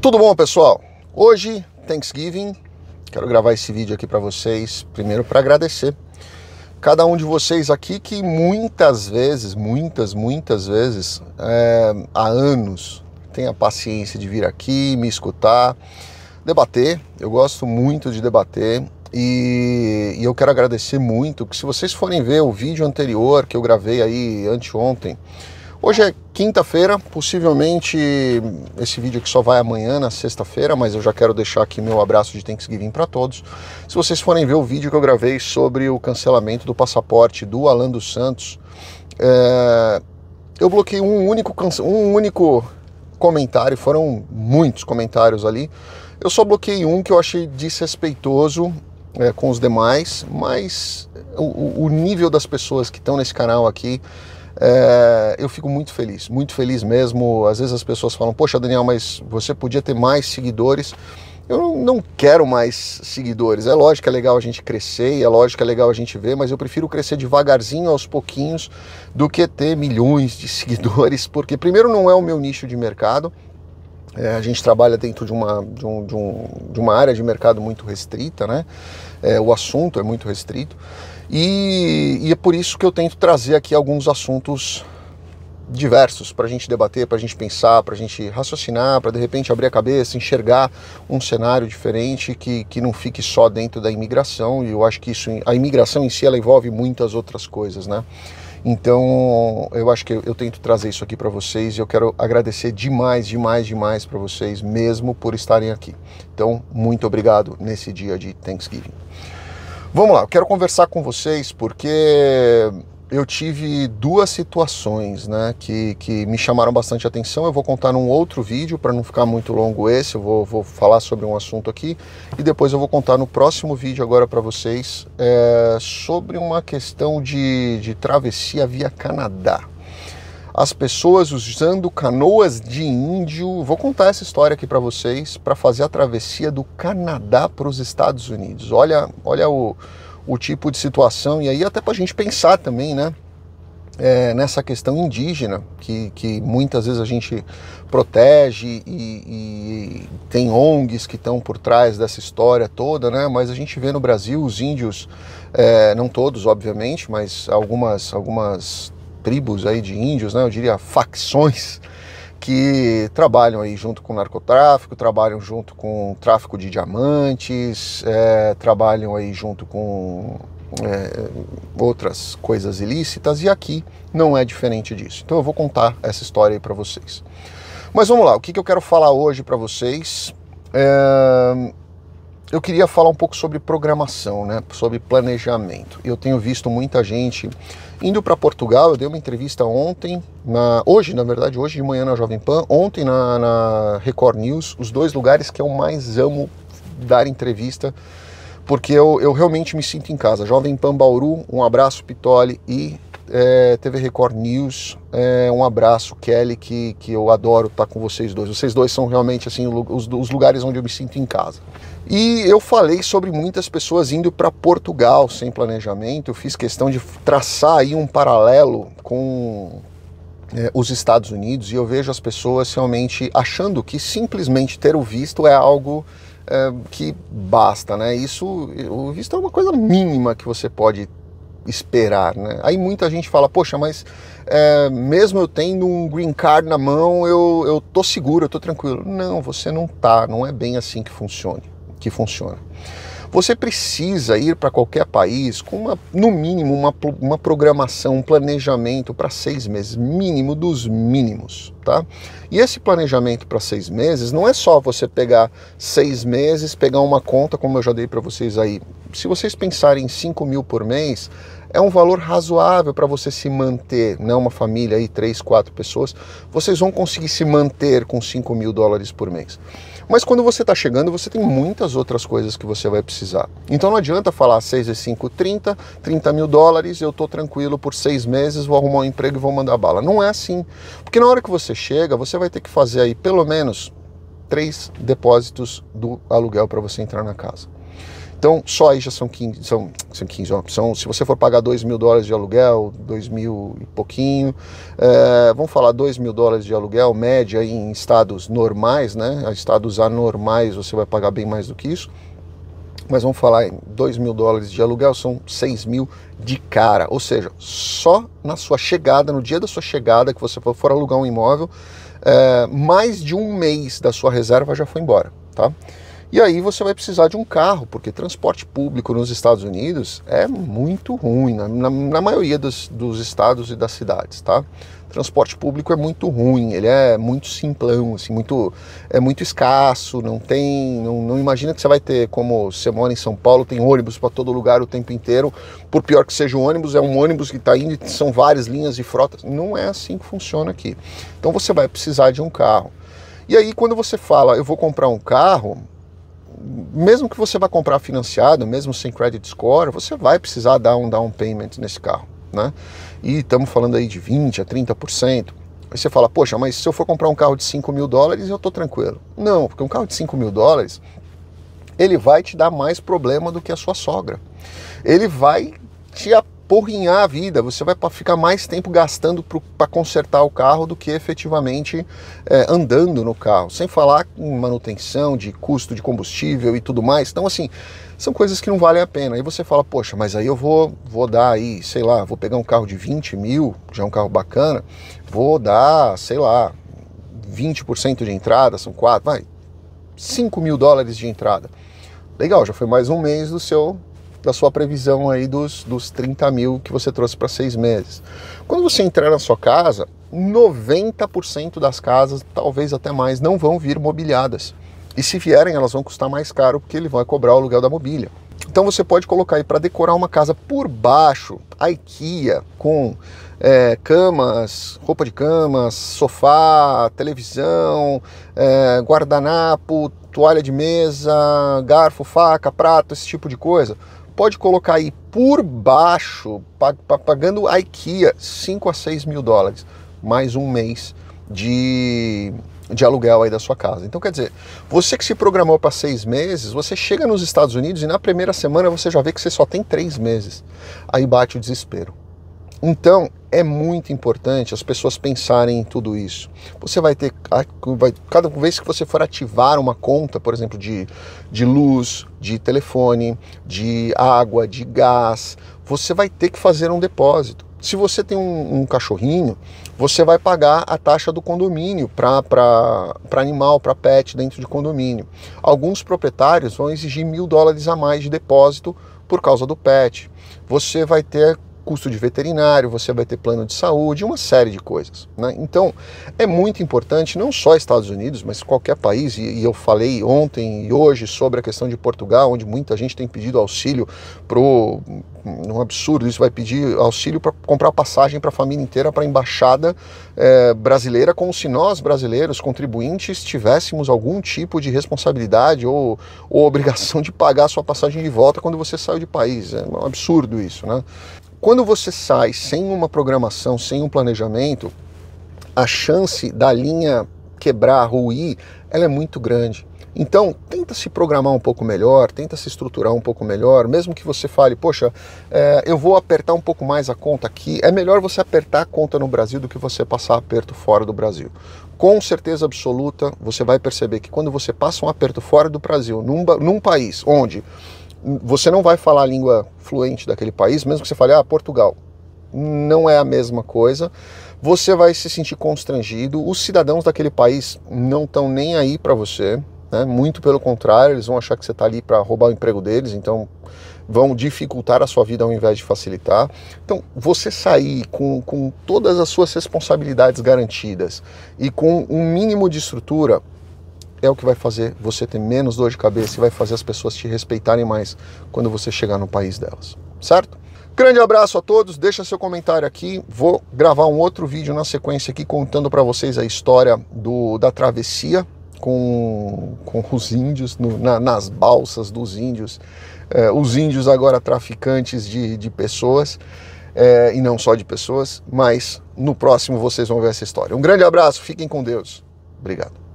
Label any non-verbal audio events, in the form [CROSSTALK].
Tudo bom, pessoal? Hoje, Thanksgiving, quero gravar esse vídeo aqui para vocês, primeiro para agradecer cada um de vocês aqui que muitas vezes, muitas, muitas vezes, é, há anos, tem a paciência de vir aqui, me escutar, debater. Eu gosto muito de debater e, e eu quero agradecer muito que se vocês forem ver o vídeo anterior que eu gravei aí anteontem, Hoje é quinta-feira, possivelmente esse vídeo aqui só vai amanhã, na sexta-feira, mas eu já quero deixar aqui meu abraço de Thanksgiving para todos. Se vocês forem ver o vídeo que eu gravei sobre o cancelamento do passaporte do Alan dos Santos, é... eu bloqueei um único, um único comentário, foram muitos comentários ali. Eu só bloqueei um que eu achei desrespeitoso é, com os demais, mas o, o nível das pessoas que estão nesse canal aqui é, eu fico muito feliz, muito feliz mesmo. Às vezes as pessoas falam, poxa, Daniel, mas você podia ter mais seguidores. Eu não quero mais seguidores. É lógico que é legal a gente crescer, é lógico que é legal a gente ver, mas eu prefiro crescer devagarzinho, aos pouquinhos, do que ter milhões de [LAUGHS] seguidores, porque primeiro não é o meu nicho de mercado. É, a gente trabalha dentro de uma, de, um, de, um, de uma área de mercado muito restrita, né? É, o assunto é muito restrito. E, e é por isso que eu tento trazer aqui alguns assuntos diversos para a gente debater, para a gente pensar, para a gente raciocinar, para de repente abrir a cabeça, enxergar um cenário diferente que, que não fique só dentro da imigração. E eu acho que isso, a imigração em si, ela envolve muitas outras coisas, né? Então, eu acho que eu, eu tento trazer isso aqui para vocês e eu quero agradecer demais, demais, demais para vocês mesmo por estarem aqui. Então, muito obrigado nesse dia de Thanksgiving. Vamos lá, eu quero conversar com vocês porque eu tive duas situações né, que, que me chamaram bastante atenção. Eu vou contar num outro vídeo para não ficar muito longo esse. Eu vou, vou falar sobre um assunto aqui e depois eu vou contar no próximo vídeo agora para vocês é, sobre uma questão de, de travessia via Canadá as pessoas usando canoas de índio. Vou contar essa história aqui para vocês para fazer a travessia do Canadá para os Estados Unidos. Olha, olha o, o tipo de situação e aí até para a gente pensar também, né? É, nessa questão indígena, que, que muitas vezes a gente protege e, e tem ONGs que estão por trás dessa história toda, né? Mas a gente vê no Brasil os índios, é, não todos, obviamente, mas algumas, algumas tribos aí de índios, né, eu diria facções, que trabalham aí junto com narcotráfico, trabalham junto com tráfico de diamantes, é, trabalham aí junto com é, outras coisas ilícitas e aqui não é diferente disso. Então eu vou contar essa história aí para vocês. Mas vamos lá, o que, que eu quero falar hoje para vocês? É, eu queria falar um pouco sobre programação, né? sobre planejamento. Eu tenho visto muita gente indo para Portugal. Eu dei uma entrevista ontem, na, hoje, na verdade, hoje de manhã na Jovem Pan, ontem na, na Record News, os dois lugares que eu mais amo dar entrevista, porque eu, eu realmente me sinto em casa. Jovem Pan Bauru, um abraço, Pitoli, e é, TV Record News, é, um abraço, Kelly, que, que eu adoro estar com vocês dois. Vocês dois são realmente assim os, os lugares onde eu me sinto em casa. E eu falei sobre muitas pessoas indo para Portugal sem planejamento. Eu fiz questão de traçar aí um paralelo com é, os Estados Unidos e eu vejo as pessoas realmente achando que simplesmente ter o visto é algo é, que basta, né? Isso, o visto é uma coisa mínima que você pode esperar, né? Aí muita gente fala, poxa, mas é, mesmo eu tendo um green card na mão, eu, eu tô seguro, eu tô tranquilo. Não, você não tá, não é bem assim que funcione que funciona. Você precisa ir para qualquer país com, uma, no mínimo, uma, uma programação, um planejamento para seis meses, mínimo dos mínimos, tá? E esse planejamento para seis meses não é só você pegar seis meses, pegar uma conta, como eu já dei para vocês aí. Se vocês pensarem em 5 mil por mês, é um valor razoável para você se manter, né? Uma família aí, três, quatro pessoas, vocês vão conseguir se manter com 5 mil dólares por mês. Mas quando você está chegando, você tem muitas outras coisas que você vai precisar. Então não adianta falar 6 e 5, 30, 30 mil dólares, eu estou tranquilo por seis meses, vou arrumar um emprego e vou mandar bala. Não é assim. Porque na hora que você chega, você vai ter que fazer aí pelo menos três depósitos do aluguel para você entrar na casa. Então, só aí já são 15, são, são 15 ó, são, se você for pagar 2 mil dólares de aluguel, 2 mil e pouquinho, é, vamos falar 2 mil dólares de aluguel, média em estados normais, né? Estados anormais você vai pagar bem mais do que isso. Mas vamos falar em 2 mil dólares de aluguel, são 6 mil de cara. Ou seja, só na sua chegada, no dia da sua chegada, que você for alugar um imóvel, é, mais de um mês da sua reserva já foi embora, tá? E aí você vai precisar de um carro, porque transporte público nos Estados Unidos é muito ruim, na, na, na maioria dos, dos, estados e das cidades, tá? Transporte público é muito ruim, ele é muito simplão, assim, muito, é muito escasso, não tem, não, não imagina que você vai ter, como você mora em São Paulo, tem ônibus para todo lugar o tempo inteiro, por pior que seja o ônibus, é um ônibus que está indo, são várias linhas de frotas, não é assim que funciona aqui. Então você vai precisar de um carro. E aí quando você fala, eu vou comprar um carro, mesmo que você vá comprar financiado, mesmo sem credit score, você vai precisar dar um down payment nesse carro, né? E estamos falando aí de 20% a 30%. Aí você fala, poxa, mas se eu for comprar um carro de 5 mil dólares, eu estou tranquilo. Não, porque um carro de 5 mil dólares, ele vai te dar mais problema do que a sua sogra. Ele vai te porrinhar a vida, você vai ficar mais tempo gastando para consertar o carro do que efetivamente é, andando no carro, sem falar em manutenção, de custo de combustível e tudo mais. Então, assim, são coisas que não valem a pena. Aí você fala, poxa, mas aí eu vou, vou dar aí, sei lá, vou pegar um carro de 20 mil, já é um carro bacana, vou dar, sei lá, 20% de entrada, são quatro, vai, 5 mil dólares de entrada. Legal, já foi mais um mês do seu da sua previsão aí dos, dos 30 mil que você trouxe para seis meses. Quando você entrar na sua casa, 90% das casas, talvez até mais, não vão vir mobiliadas. E se vierem, elas vão custar mais caro porque ele vai cobrar o aluguel da mobília. Então você pode colocar aí para decorar uma casa por baixo, a IKEA, com é, camas, roupa de camas, sofá, televisão, é, guardanapo, toalha de mesa, garfo, faca, prato, esse tipo de coisa pode colocar aí por baixo, pagando a IKEA 5 a 6 mil dólares, mais um mês de, de aluguel aí da sua casa. Então, quer dizer, você que se programou para seis meses, você chega nos Estados Unidos e na primeira semana você já vê que você só tem três meses. Aí bate o desespero. Então, é muito importante as pessoas pensarem em tudo isso. Você vai ter, vai, cada vez que você for ativar uma conta, por exemplo, de, de luz, de telefone, de água, de gás, você vai ter que fazer um depósito. Se você tem um, um cachorrinho, você vai pagar a taxa do condomínio para animal, para pet dentro de condomínio. Alguns proprietários vão exigir mil dólares a mais de depósito por causa do pet. Você vai ter custo de veterinário, você vai ter plano de saúde, uma série de coisas. Né? Então, é muito importante, não só Estados Unidos, mas qualquer país, e, eu falei ontem e hoje sobre a questão de Portugal, onde muita gente tem pedido auxílio pro um absurdo, isso vai pedir auxílio para comprar passagem para a família inteira para a embaixada é, brasileira, como se nós brasileiros, contribuintes, tivéssemos algum tipo de responsabilidade ou, ou obrigação de pagar a sua passagem de volta quando você saiu de país. É um absurdo isso, né? Quando você sai sem uma programação, sem um planejamento, a chance da linha quebrar, ruir, ela é muito grande. Então, tenta se programar um pouco melhor, tenta se estruturar um pouco melhor, mesmo que você fale, poxa, é, eu vou apertar um pouco mais a conta aqui, é melhor você apertar a conta no Brasil do que você passar aperto fora do Brasil. Com certeza absoluta, você vai perceber que quando você passa um aperto fora do Brasil, num, num país onde você não vai falar a língua fluente daquele país, mesmo que você fale, ah, Portugal. Não é a mesma coisa. Você vai se sentir constrangido. Os cidadãos daquele país não estão nem aí para você. Né? Muito pelo contrário, eles vão achar que você está ali para roubar o emprego deles, então vão dificultar a sua vida ao invés de facilitar. Então, você sair com, com todas as suas responsabilidades garantidas e com um mínimo de estrutura, é o que vai fazer você ter menos dor de cabeça e vai fazer as pessoas te respeitarem mais quando você chegar no país delas, certo? Grande abraço a todos, deixa seu comentário aqui. Vou gravar um outro vídeo na sequência aqui contando para vocês a história do, da travessia com, com os índios, no, na, nas balsas dos índios. É, os índios agora traficantes de, de pessoas, é, e não só de pessoas, mas no próximo vocês vão ver essa história. Um grande abraço, fiquem com Deus. Obrigado.